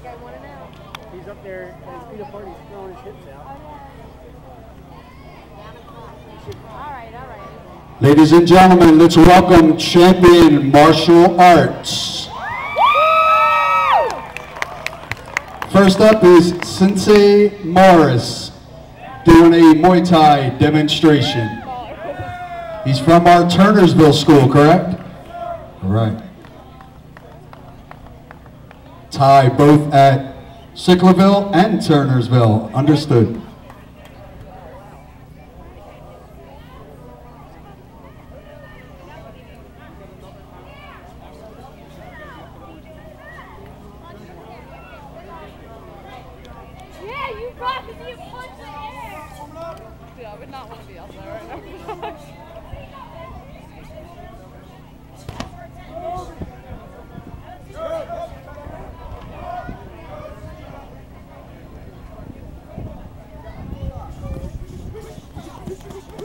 think I want to know. He's up there at his peanut party, he's throwing his hips out. All right, all right. Ladies and gentlemen, let's welcome champion martial arts. First up is Sensei Morris doing a Muay Thai demonstration. He's from our Turnersville school, correct? All right. Thai both at Sicklerville and Turnersville. Understood. Yeah, you rock if you punch the air. I would not want to be out there right now.